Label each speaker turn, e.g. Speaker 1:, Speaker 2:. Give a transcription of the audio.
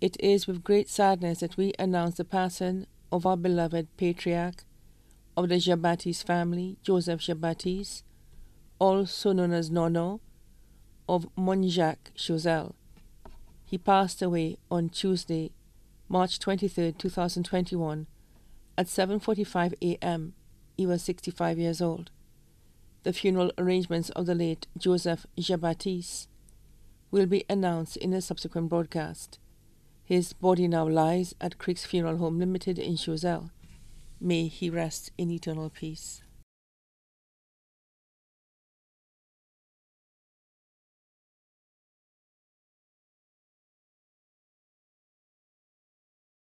Speaker 1: It is with great sadness that we announce the passing of our beloved patriarch of the Jn Baptiste family, Joseph Jn Baptiste, also known as Nono, of Monjac, Choiseul. He passed away on Tuesday, March 23, 2021, at 7:45 a.m. He was 65 years old. The funeral arrangements of the late Joseph Jn Baptiste will be announced in a subsequent broadcast. His body now lies at Creeks Funeral Home Limited in Choiseul. May he rest in eternal peace.